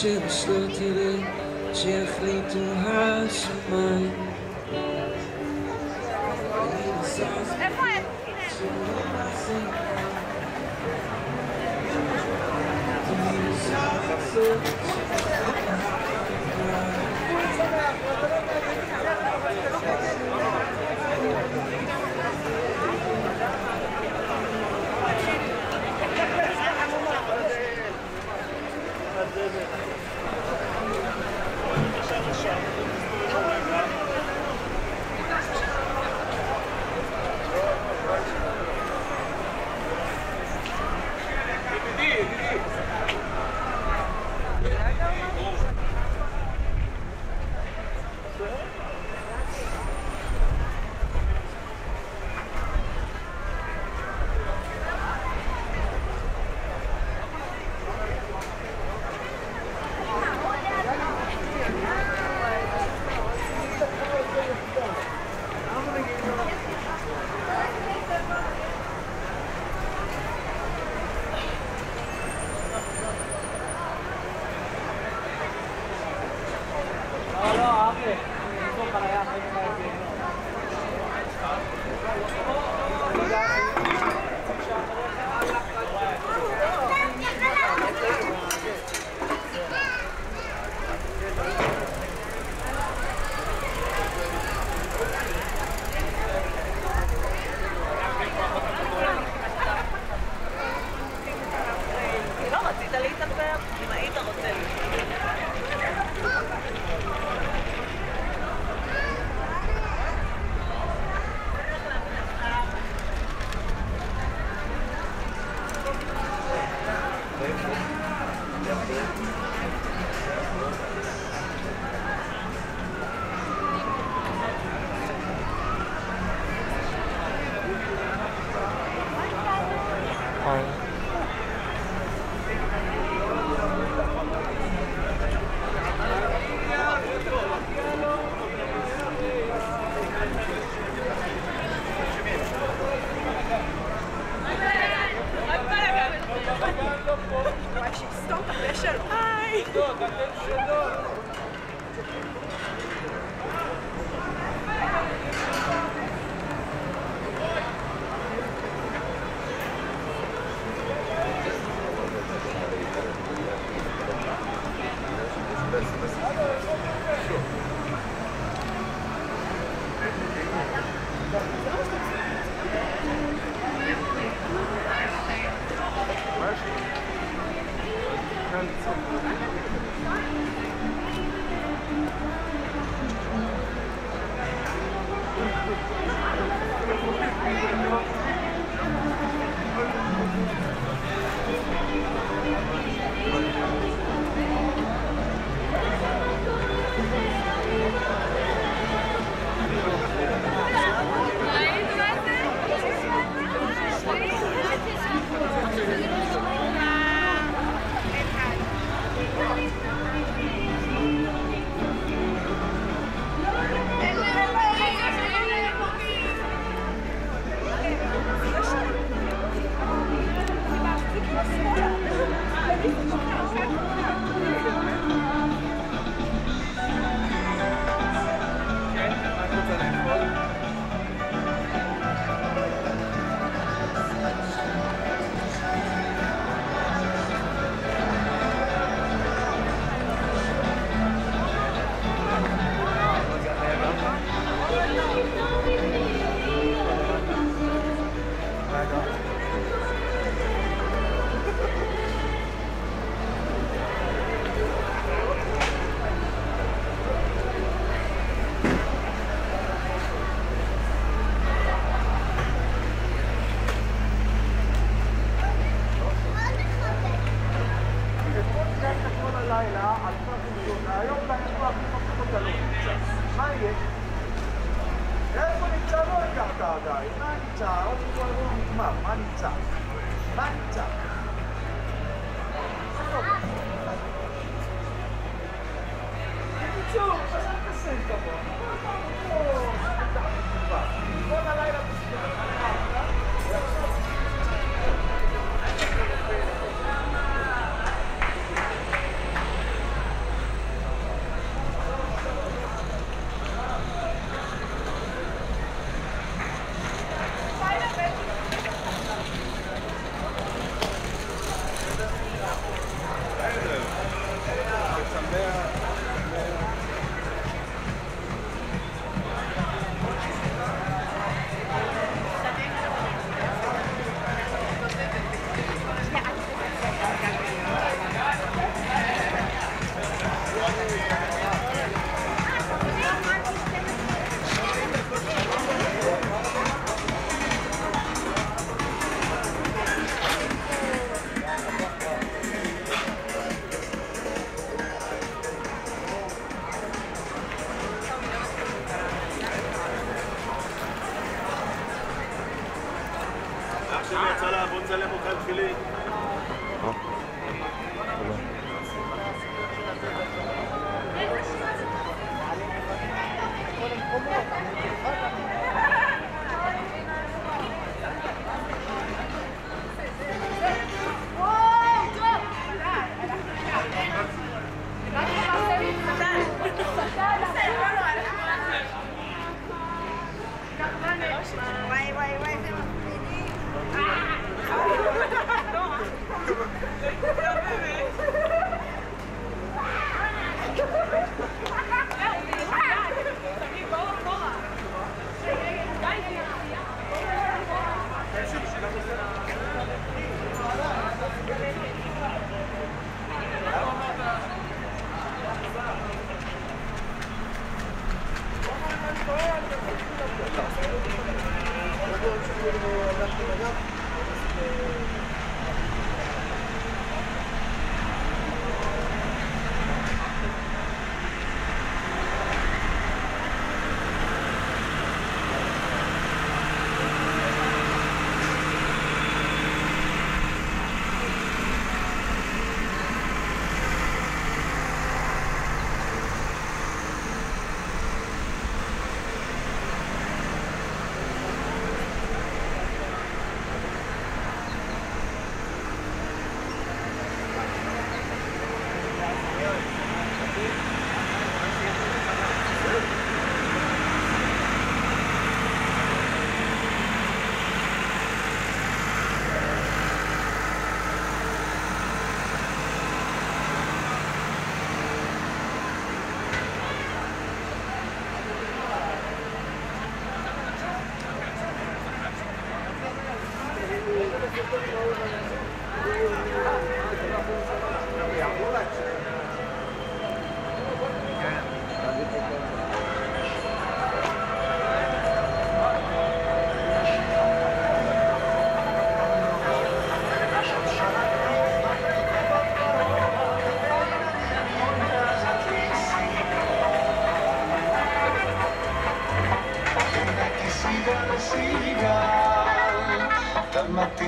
ship tilted it gently to hush mine.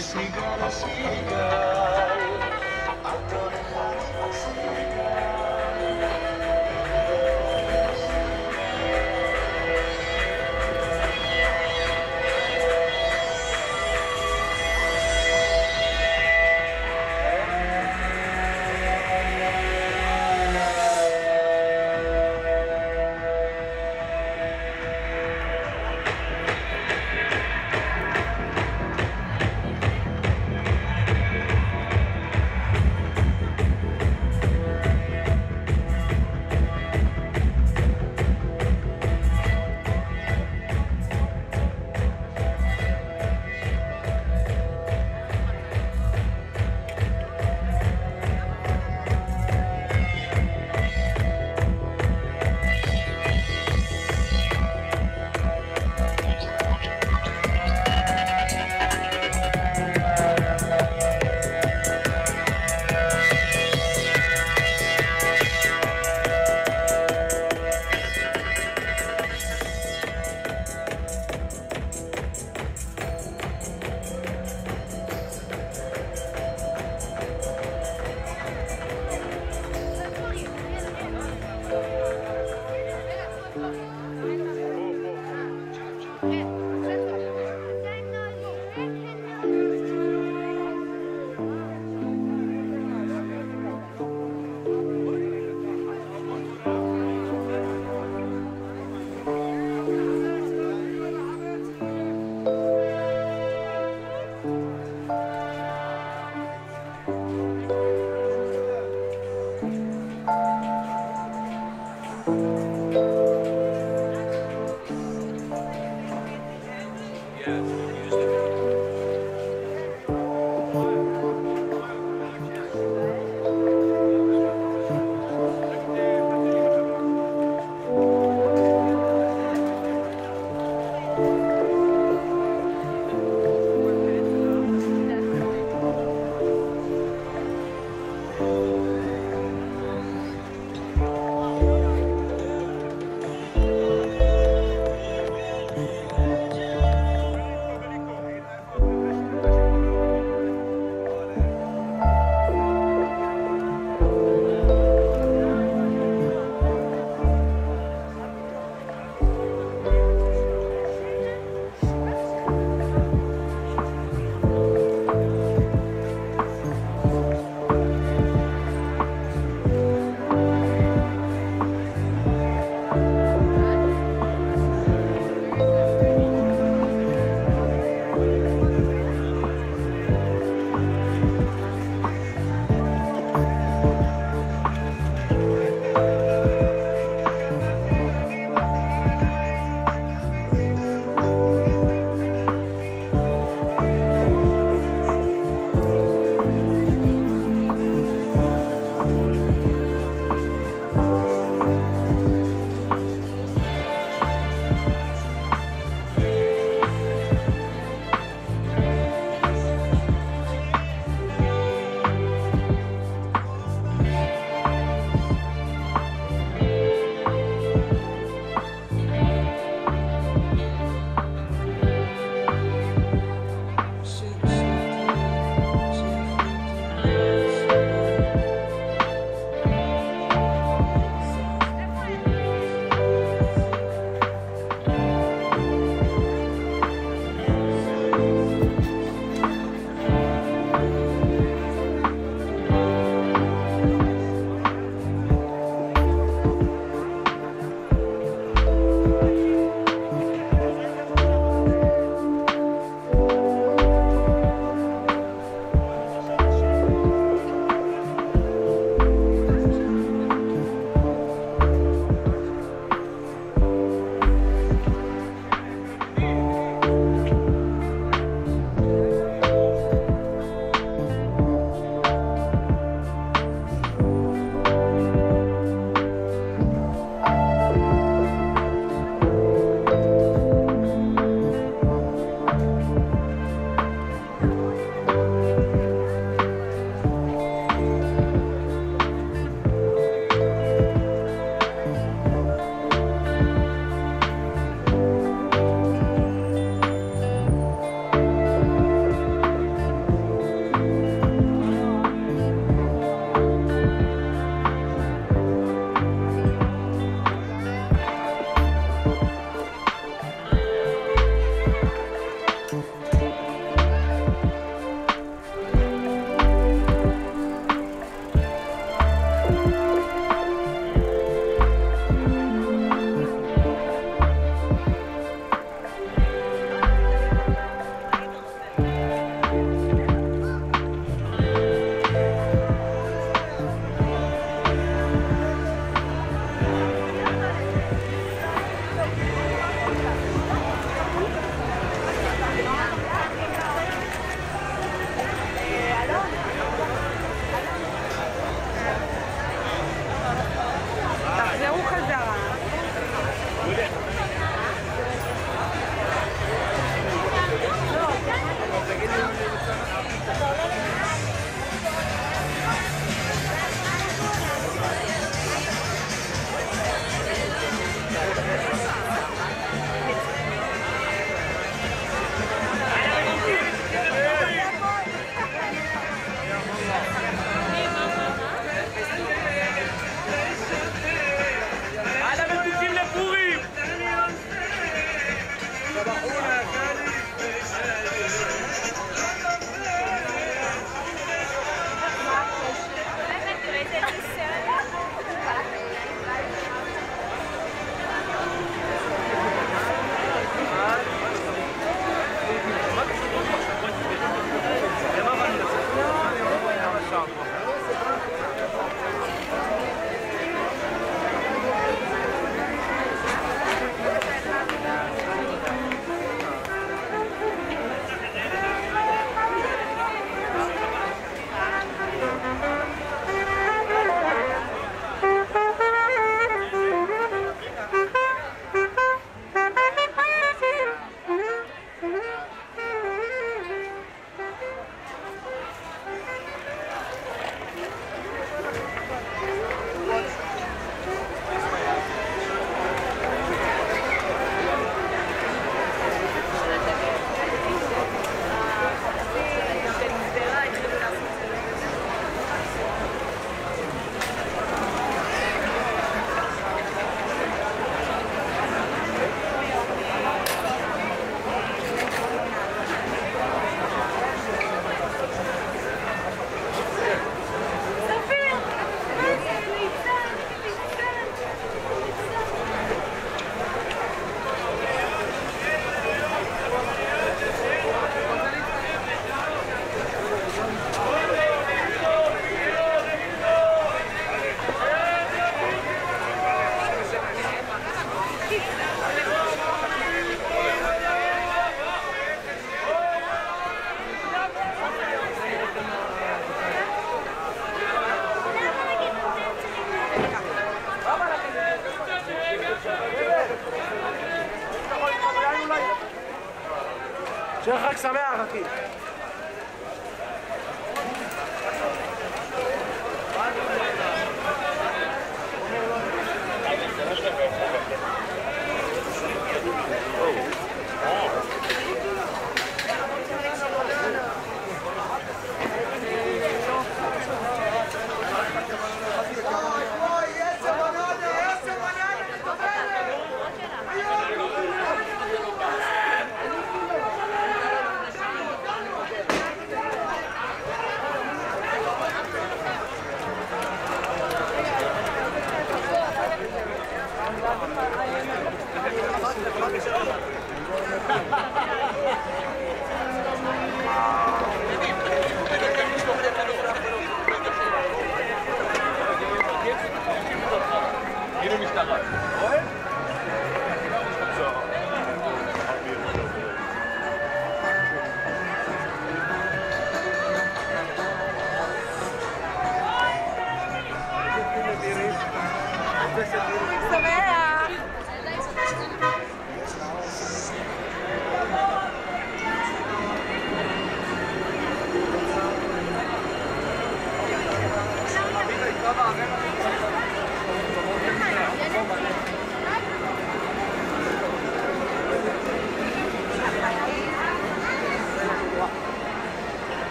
sigara sigal.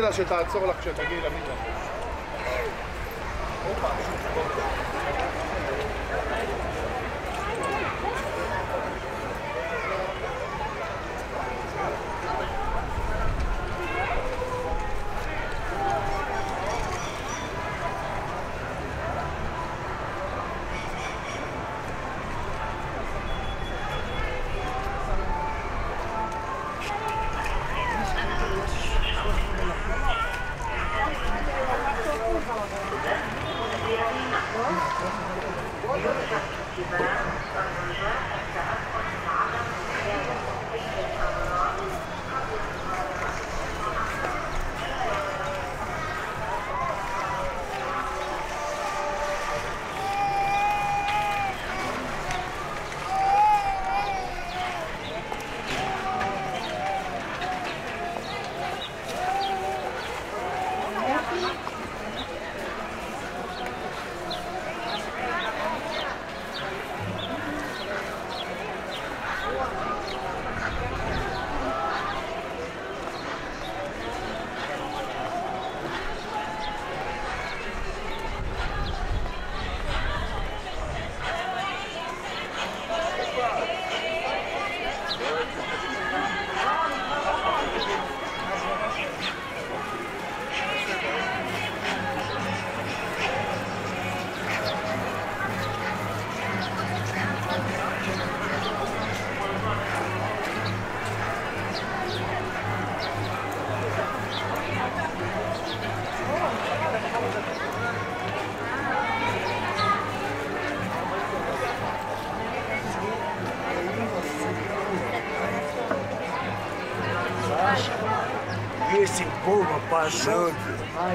תגידי לה שתעצור לך כשתגיעי למיטה. Sure. I,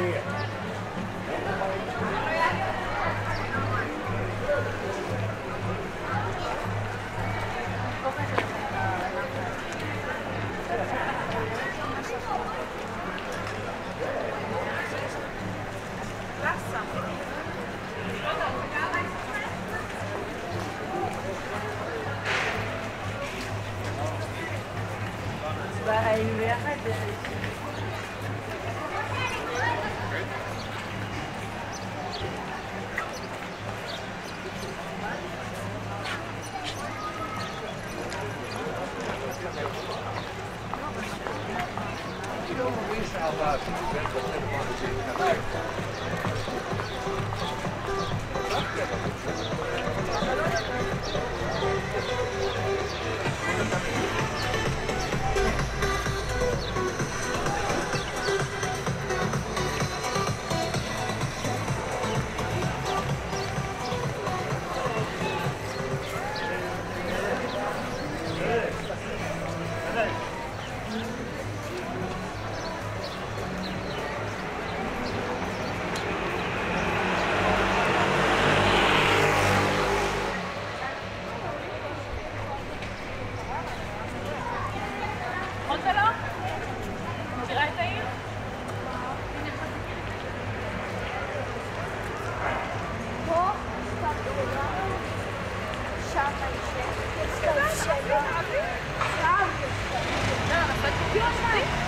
Thank you.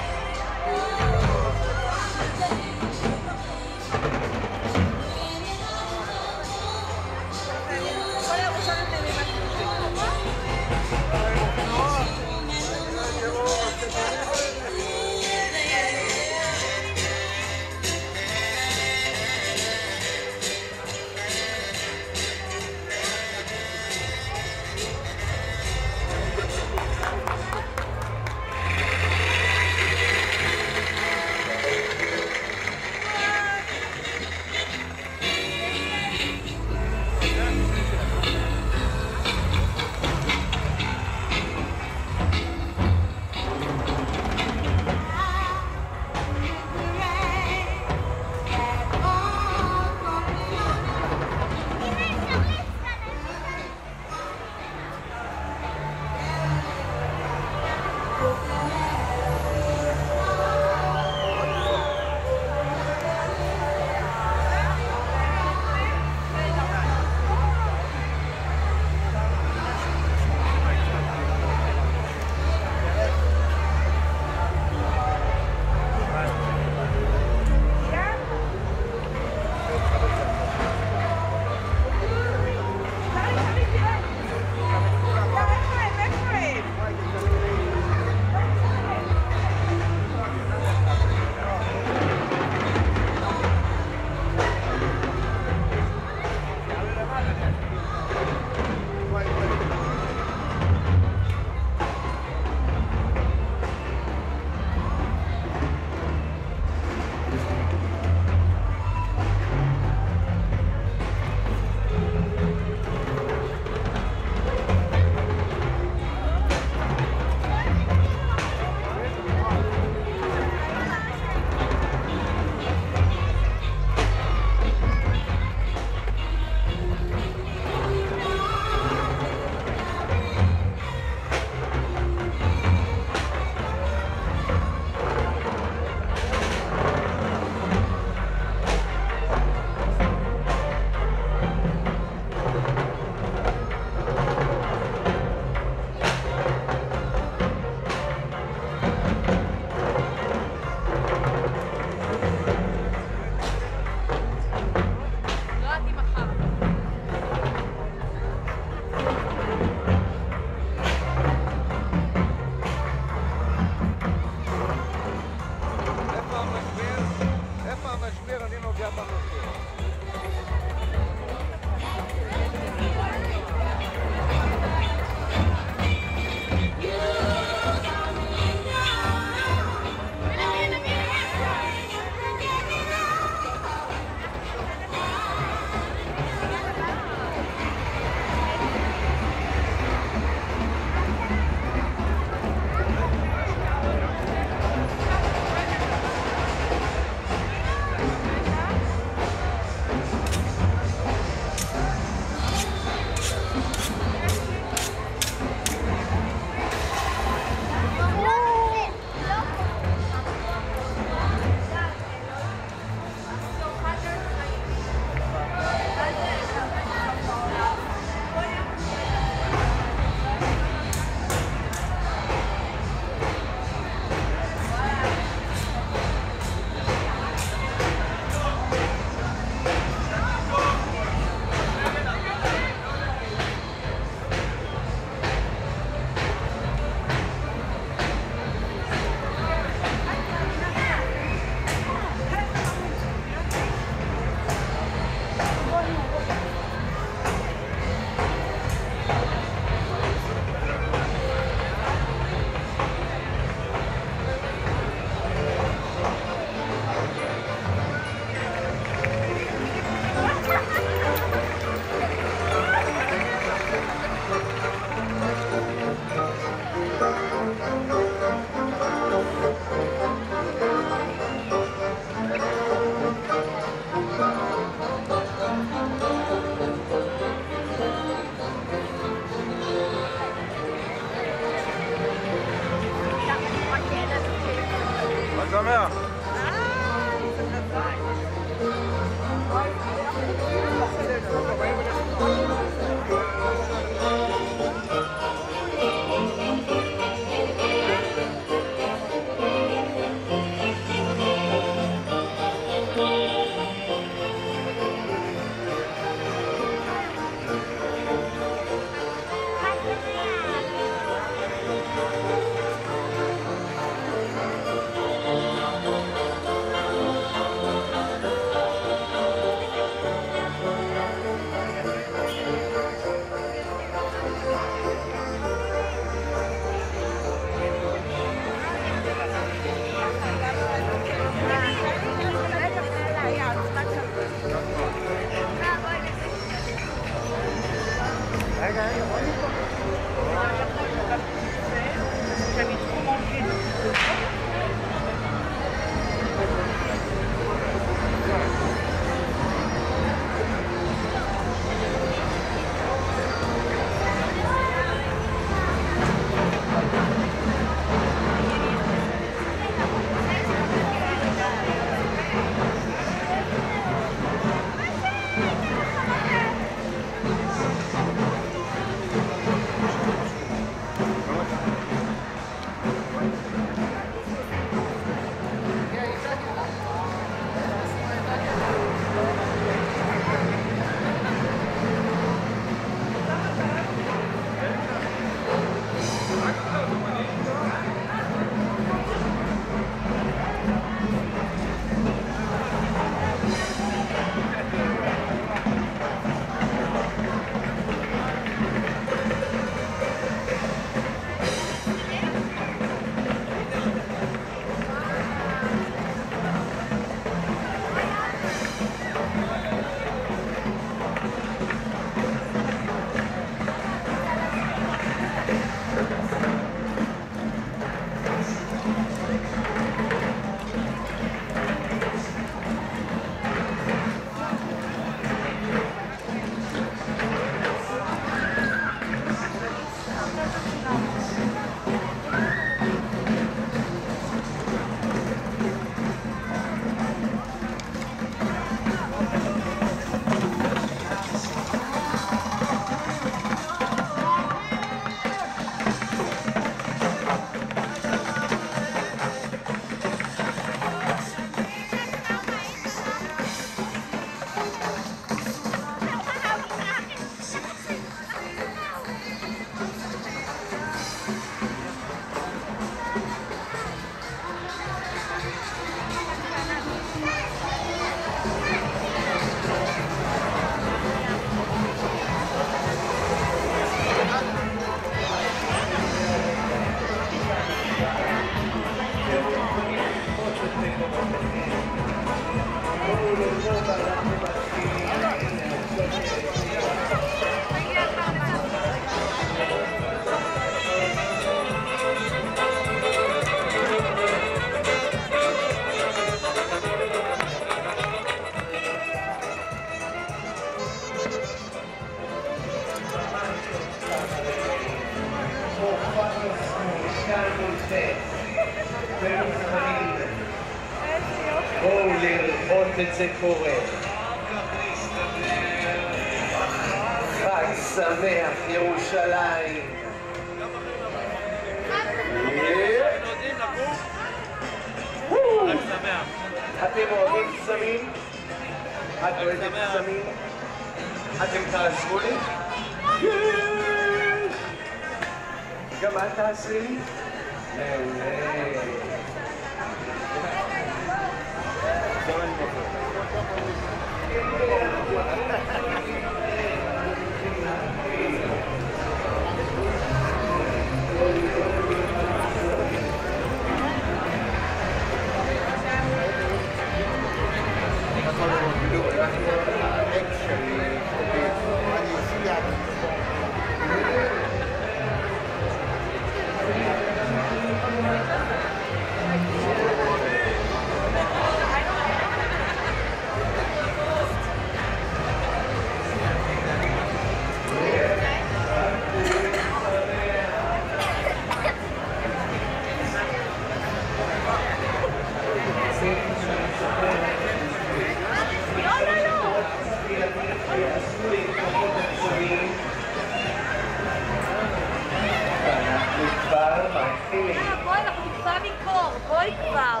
בואי כבר.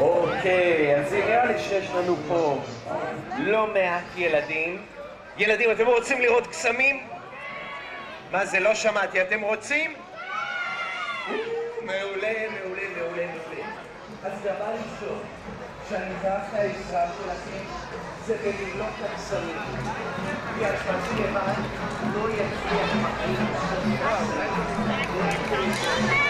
אוקיי, אז נראה לי שיש לנו פה לא מעט ילדים. ילדים, אתם רוצים לראות קסמים? מה זה, לא שמעתי. אתם רוצים? מעולה, מעולה, מעולה, מעולה. אז דבר ראשון, שאני אקח את העזרה שלכם, זה בלמלוא את הקסמים. כי השפעתי לבד לא יצליח בחיים. הנה,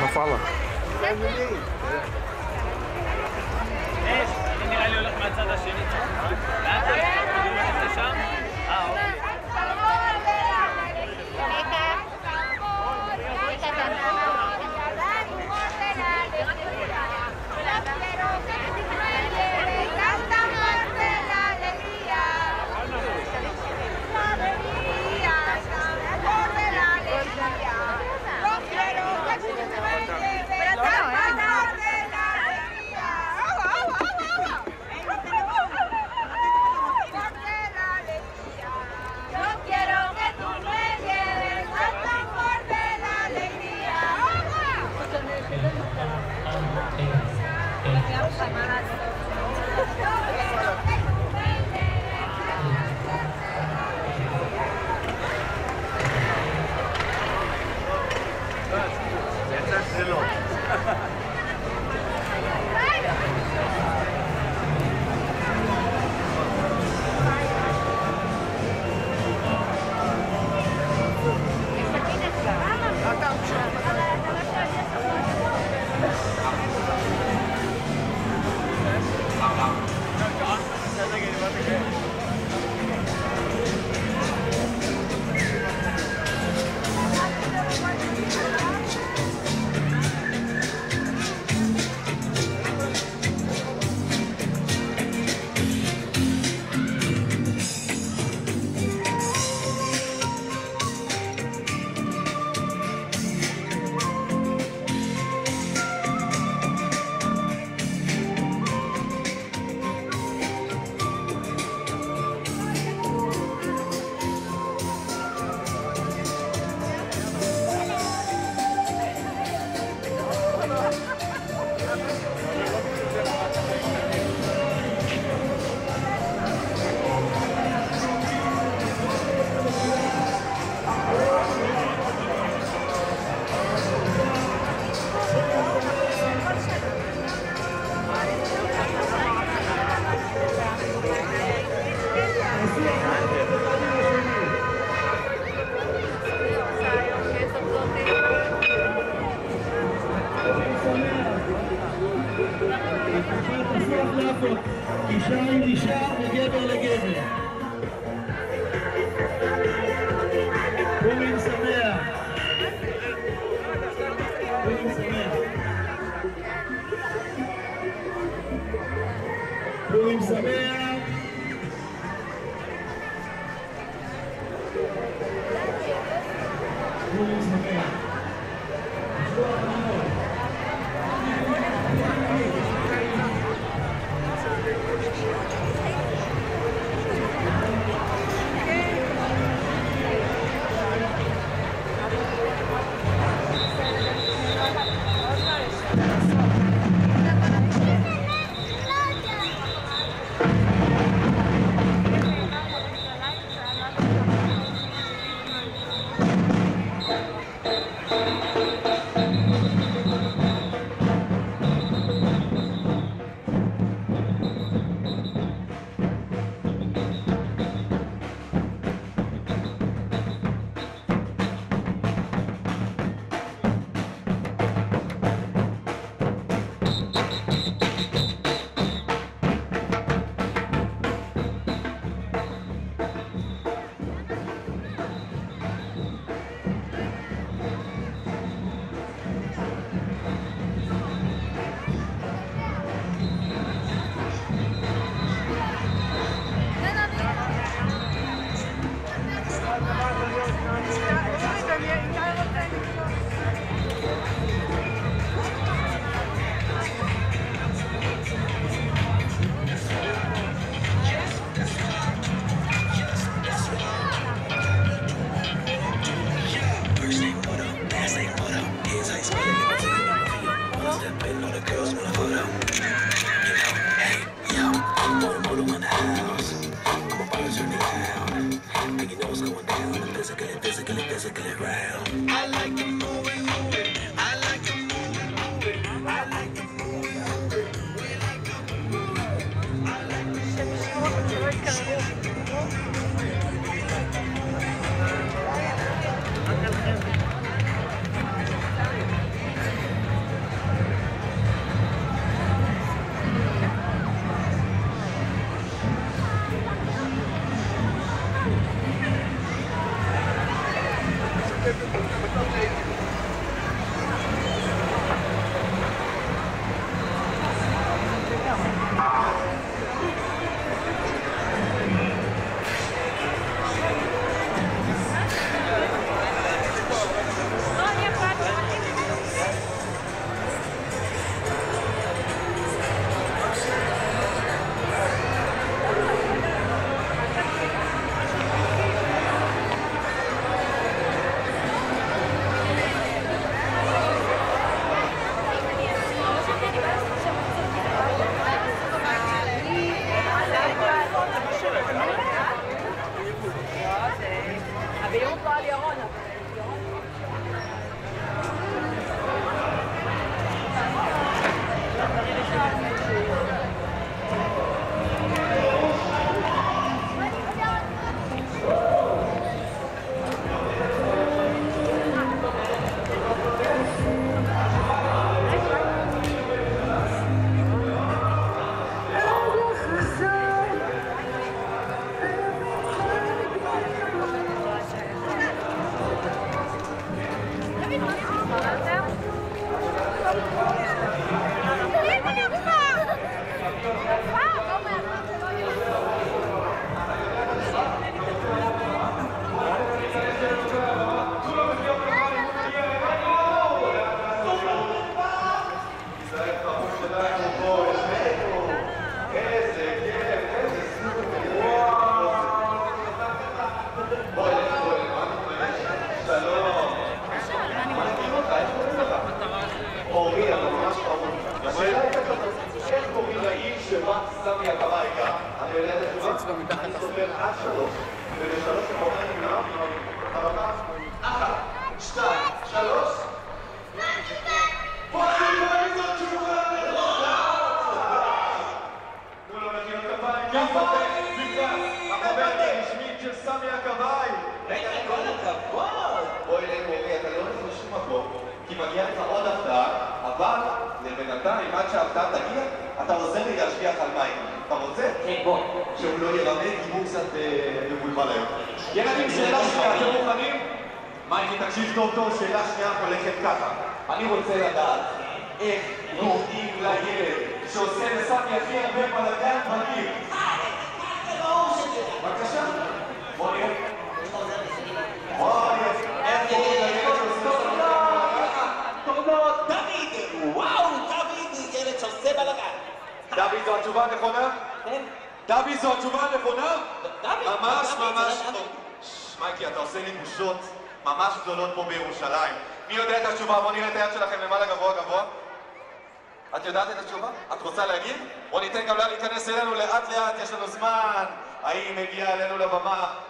Não fala. É, Amém.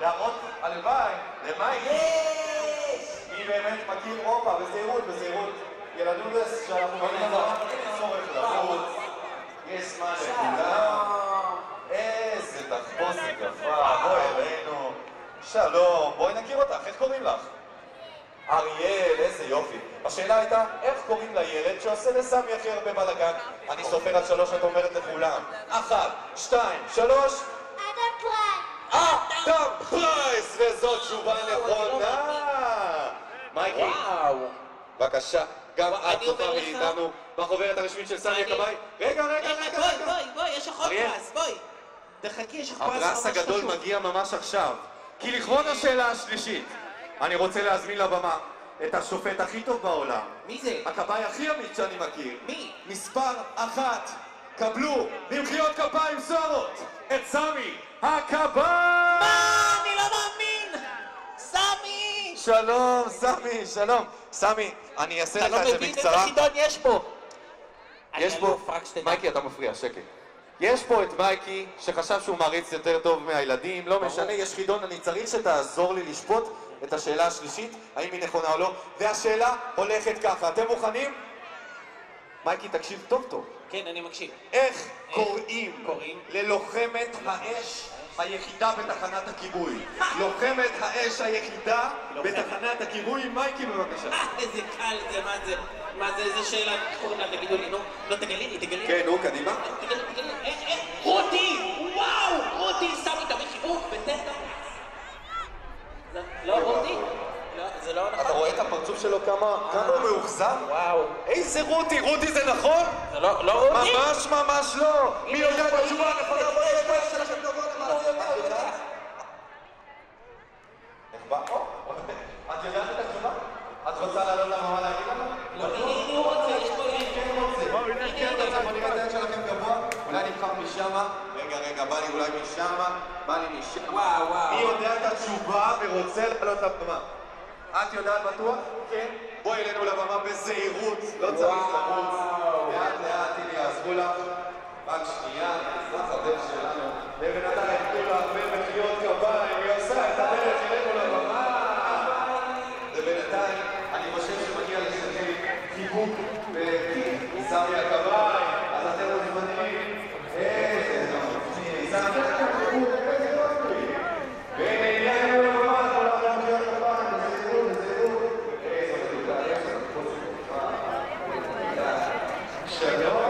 להראות, הלוואי, למייקי. מי באמת מכיר רובה, בזהירות, בזהירות. ילדים שאנחנו מגיעים לבמה, אין צורך לרוץ. יש זמן לכולם. איזה תחפושת יפה, בואי אלינו. שלום, בואי נכיר אותך, איך קוראים לך? אריאל, איזה יופי. השאלה הייתה, איך קוראים לילד שעושה לסמי הכי הרבה בלאגן? אני סופר על שלוש, את אומרת לכולם. אחת, שתיים, שלוש. אדם פרייס! וזו תשובה נכונה! מייקי. וואו. בבקשה, גם את לך- מאיתנו בחוברת הרשמית של סמי הכבאי. רגע, רגע, רגע, בואי. בואי, בואי, יש לך עוד. פרס, בואי. תחכי, יש לך פרס ממש הפרס הגדול חשוב. מגיע ממש עכשיו. כי לכבוד השאלה השלישית, אני רוצה להזמין לבמה את השופט הכי טוב בעולם. מי זה? הכבאי הכי אמיץ שאני מכיר. מי? מספר אחת. קבלו במחיאות כפיים סוערות את סמי הכבאי! מה? אני לא מאמין! סמי! שלום, סמי, שלום. סמי, אני אעשה אתה לך לא את זה מבין בקצרה. איזה חידון יש פה. יש אני פה... מייקי, אתה מפריע, שקט. יש פה את מייקי, שחשב שהוא מעריץ יותר טוב מהילדים, לא משנה, יש חידון, אני צריך שתעזור לי לשפוט את השאלה השלישית, האם היא נכונה או לא, והשאלה הולכת ככה, אתם מוכנים? מייקי, תקשיב טוב טוב. כן, אני מקשיב. איך קוראים קוראים? ללוחמת האש היחידה בתחנת הכיבוי? לוחמת האש היחידה בתחנת הכיבוי, מייקי בבקשה. אה, איזה קל זה, מה זה? מה זה, איזה שאלה? קוראים לה? תגידו לי, נו. לא, תגלי לי, תגלי לי. כן, נו, קדימה. תגלי, תגלי. איך, איך? רותי! וואו! רותי, שם איתה בחיבוק, בטטה. לא רותי? לא, זה לא נכון. אתה רואה את הפרצוף שלו כמה כמה הוא מאוכזב? וואו. איזה רותי? רותי זה נכון? זה לא לא רותי? ממש ממש לא! מי יודע את התשובה הנכונה? בואי נראה את שלכם גבוה למעלה. איך בא? או, את יודעת את התשובה? את רוצה לעלות לבמה להגיד לנו? לא, הנה הוא רוצה, יש פה יש. כן רוצה. כן רוצה, בוא נראה את היד שלכם גבוה. אולי נבחר משמה. רגע, רגע, בא לי אולי משמה. בא לי משמה. וואו, וואו. מי יודע את התשובה ורוצה לעלות לבמה? את יודעת בטוח? כן. בואי אלינו לבמה בזהירות, לא צריך לרוץ. לאט לאט, הנה יעזרו לך. רק שנייה, נפתח הדרך שלנו. ובינתיים תנו לה הרבה מחיאות כפיים, היא עושה את הדרך אלינו לבמה. ובינתיים, אני חושב שמגיע לשכם חיבוק וכיף מסמי הכבאי, אז אתם מוזמנים. איזה מפתיע, סמי הכבאי, איזה יופי. והנה הגיע אלינו לבמה, כולם במחיאות כפיים, בזהירות, בזהירות. איזה תודה, איזה שלום, וואו.